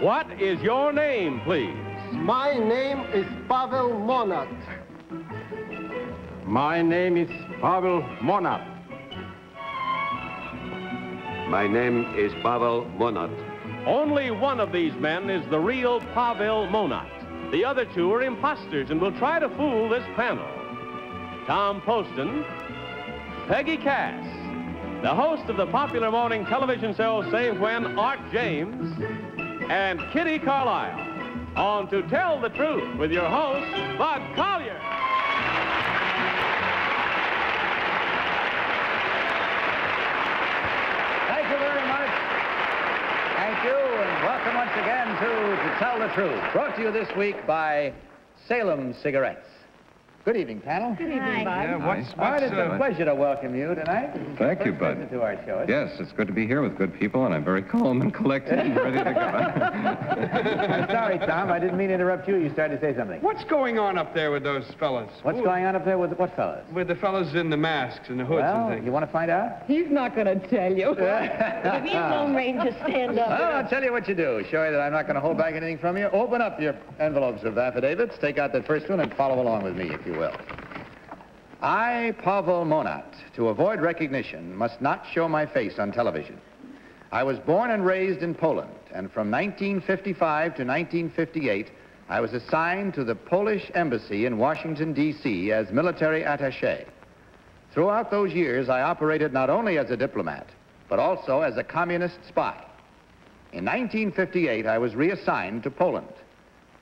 What is your name, please? My name is Pavel Monat. My name is Pavel Monat. My name is Pavel Monat. Only one of these men is the real Pavel Monat. The other two are imposters and will try to fool this panel. Tom Poston, Peggy Cass, the host of the popular morning television show Say When, Art James, and Kitty Carlisle. On to Tell the Truth with your host, Bud Collyer. Thank you very much. Thank you, and welcome once again to To Tell the Truth, brought to you this week by Salem Cigarettes. Good evening, panel. Good evening, Bud. Yeah, what's, Well, what's, it's a uh, pleasure to welcome you tonight. Thank you, Bud. visit to our show. Yes, it's good to be here with good people, and I'm very calm and collected and ready to go. I'm sorry, Tom. I didn't mean to interrupt you. You started to say something. What's going on up there with those fellas? What's going on up there with what fellas? With the fellas in the masks and the hoods Well, and things. you want to find out? He's not going to tell you. If you Lone Ranger stand up. Well, I'll tell you what you do. Show you that I'm not going to hold back anything from you. Open up your envelopes of affidavits. Take out that first one and follow along with me, if you will. I, Pavel Monat, to avoid recognition, must not show my face on television. I was born and raised in Poland, and from 1955 to 1958, I was assigned to the Polish Embassy in Washington, D.C. as military attaché. Throughout those years, I operated not only as a diplomat, but also as a communist spy. In 1958, I was reassigned to Poland.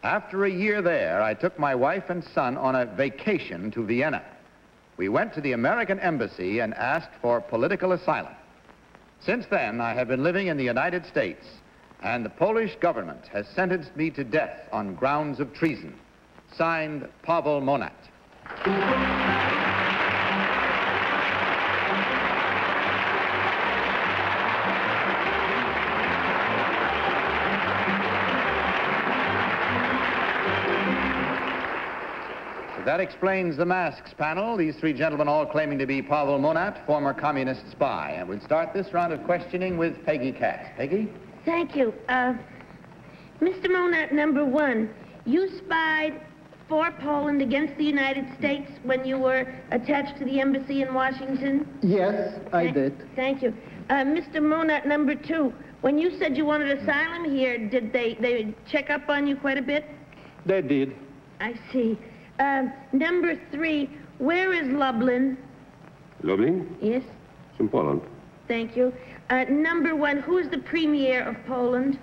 After a year there, I took my wife and son on a vacation to Vienna. We went to the American Embassy and asked for political asylum. Since then, I have been living in the United States, and the Polish government has sentenced me to death on grounds of treason. Signed, Pavel Monat. That explains the masks panel. These three gentlemen all claiming to be Pavel Monat, former communist spy. And we'll start this round of questioning with Peggy Cass. Peggy? Thank you. Uh, Mr. Monat, number one, you spied for Poland against the United States when you were attached to the embassy in Washington? Yes, I Thank- did. Thank you. Uh, Mr. Monat, number two, when you said you wanted asylum here, did they, they check up on you quite a bit? They did. I see. Um, number three, where is Lublin? Lublin? Yes, It's in Poland. thank you. Uh, number one, who is the premier of Poland?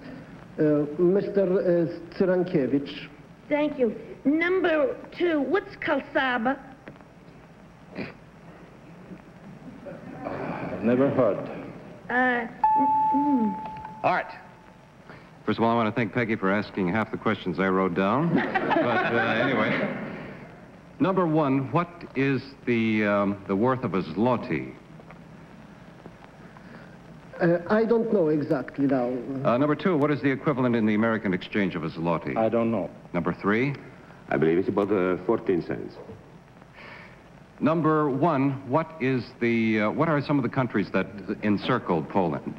Uh, Mr. Uh, Cyrankiewicz. Thank you. Number two, what's kielbasa? Never heard. Uh, Art. First of all, I want to thank Peggy for asking half the questions I wrote down. but uh, anyway, number one, what is the, um, the worth of a zloty? Uh, I don't know exactly now. Uh, number two, what is the equivalent in the American exchange of a zloty? I don't know. Number three. I believe it's about uh, 14 cents. Number one, what is the, uh, what are some of the countries that encircled Poland?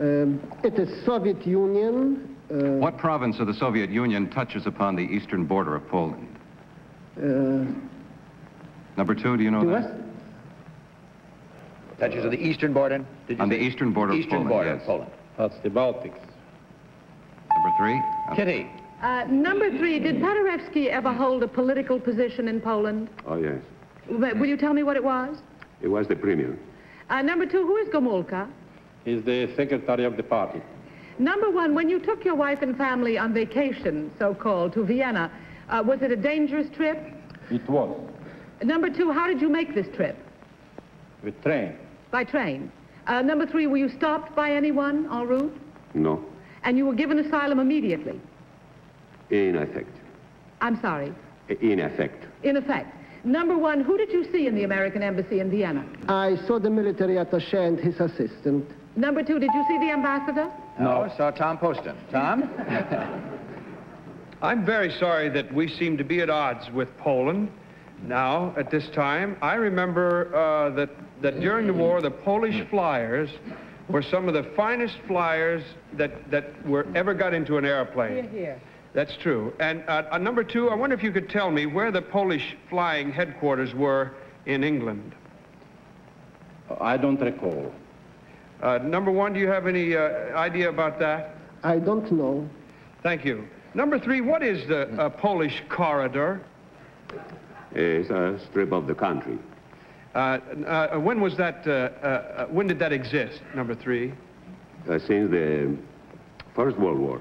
Um, it is Soviet Union. Uh, What province of the Soviet Union touches upon the eastern border of Poland? Uh, Number two, do you know the that? West? Touches of the eastern border. Did you On the eastern border of Eastern Poland, border yes. of Poland. That's the Baltics. Number three? Kitty. Uh, number three, did Paderewski ever hold a political position in Poland? Oh, yes. W- Will you tell me what it was? It was the premier. Uh, number two, who is Gomulka? He's the secretary of the party. Number one, when you took your wife and family on vacation, so-called, to Vienna, uh, was it a dangerous trip? It was. Number two, how did you make this trip? With train. By train. Uh, number three, were you stopped by anyone en route? No. And you were given asylum immediately? In effect. I'm sorry. In effect. In effect. Number one, who did you see in the American embassy in Vienna? I saw the military attaché and his assistant. Number two, did you see the ambassador? No. I saw Tom Poston. Tom? I'm very sorry that we seem to be at odds with Poland. Now, at this time, I remember uh, that, that during the war, the Polish flyers were some of the finest flyers that, that were ever got into an airplane. here. here. That's true. And uh, uh, number two, I wonder if you could tell me where the Polish flying headquarters were in England. I don't recall. Uh, number one, do you have any uh, idea about that? I don't know. Thank you. Number three, what is the uh, Polish corridor? It's a strip of the country. Uh, uh, when was that, uh, uh, uh, when did that exist, number three? Uh, since the First World War.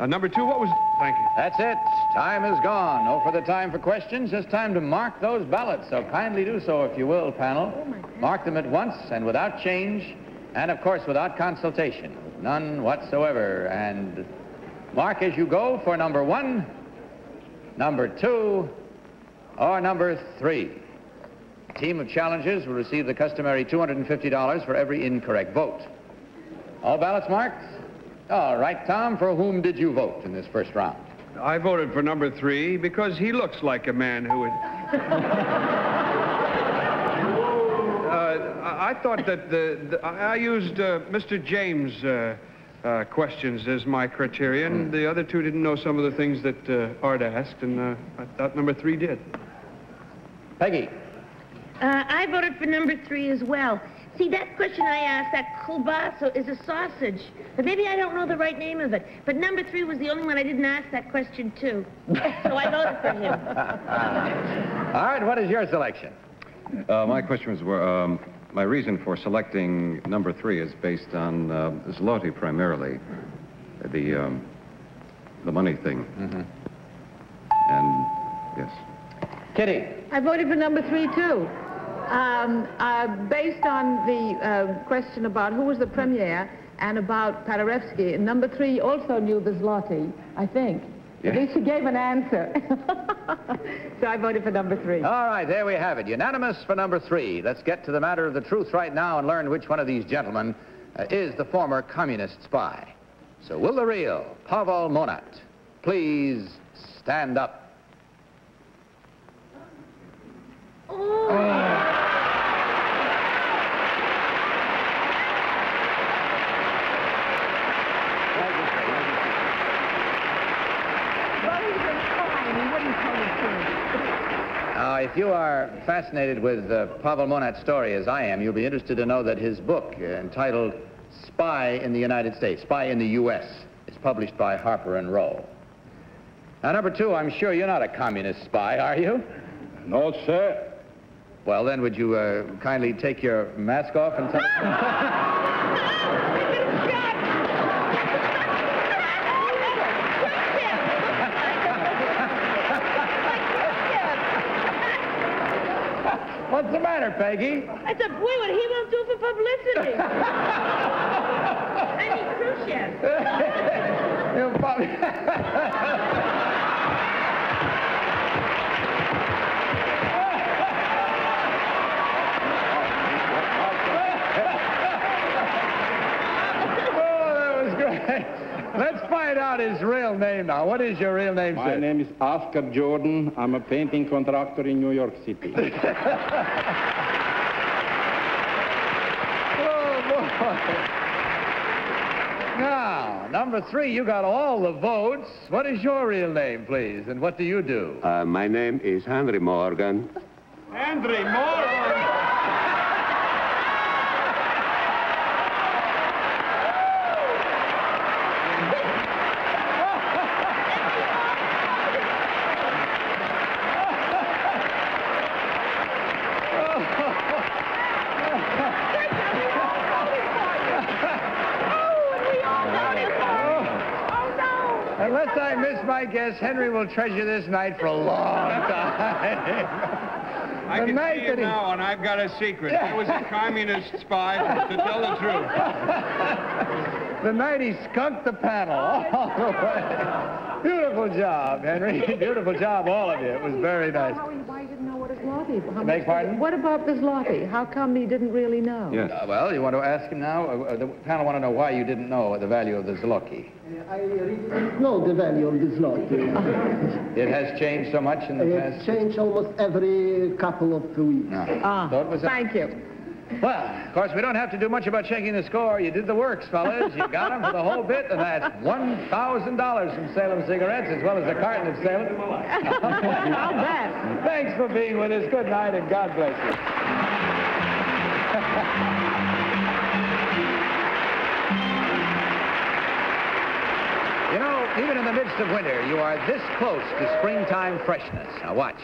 Uh, number two, what was, thank you. That's it. Time is gone. No further time for questions. Just time to mark those ballots. So kindly do so, if you will, panel. Mark them at once and without change, and of course without consultation. None whatsoever. And mark as you go for number one, number two, or number three. Team of challengers will receive the customary $250 for every incorrect vote. All ballots marked? All right, Tom, for whom did you vote in this first round? I voted for number three because he looks like a man who would. uh, I I thought that the, the I I used uh, Mr. James' uh, uh, questions as my criterion. The other two didn't know some of the things that uh, Art asked, and uh, I thought number three did. Peggy. Uh, I voted for number three as well. See, that question I asked, that kielbasa is a sausage. But maybe I don't know the right name of it. But number three was the only one I didn't ask that question to. so I voted for him. All right, what is your selection? Uh, my questions were, um, my reason for selecting number three is based on uh, zloty primarily, the, um, the money thing. And, yes. Kitty. I voted for number three, too. Um, uh, based on the uh, question about who was the premier and about Paderewski, number three also knew the Zloty, I think. At least she gave an answer. so I voted for number three. All right, there we have it. Unanimous for number three. Let's get to the matter of the truth right now and learn which one of these gentlemen uh, is the former communist spy. So will the real Pavel Monat please stand up? Well, he's been fine. He wouldn't tell the truth. Now, if you are fascinated with uh, Pavel Monat's story as I am, you'll be interested to know that his book, uh, entitled Spy in the United States, Spy in the U.S., is published by Harper and Row. Now, number two, I'm sure you're not a communist spy, are you? No, sir. Well, then, would you uh, kindly take your mask off and tell What's the matter, Peggy? I said, boy, what he won't do for publicity. I need Khrushchev. You probably- Oh, that was great. Let's find out his real name now. What is your real name, My sir? name is Oscar Jordan. I'm a painting contractor in New York City. Oh, boy. Now, number three, you got all the votes. What is your real name, please? And what do you do? Uh, my name is Henry Morgan. Henry Morgan. Unless I miss my guess, Henry will treasure this night for a long time. I The can night see it he- now, and I've got a secret. I was a communist spy, to tell the truth. the night he skunked the panel all the way. Beautiful job, Henry. Beautiful job, all of you. It was very nice. How, why you didn't know what? How Beg much- pardon? What about the zloty? How come he didn't really know? Yes. Uh, well, you want to ask him now? Uh, uh, the panel want to know why you didn't know the value of the zloty. I really don't know the value of the zloty. It has changed so much in the It past. changed almost every couple of weeks. No. Ah, So it was a- thank you. Well, of course, we don't have to do much about checking the score. You did the works, fellas. You got them for the whole bit, and that's $1,000 from Salem Cigarettes, as well as a carton of Salem. I'll bet. Thanks for being with us. Good night, and God bless you. You know, even in the midst of winter, you are this close to springtime freshness. Now watch.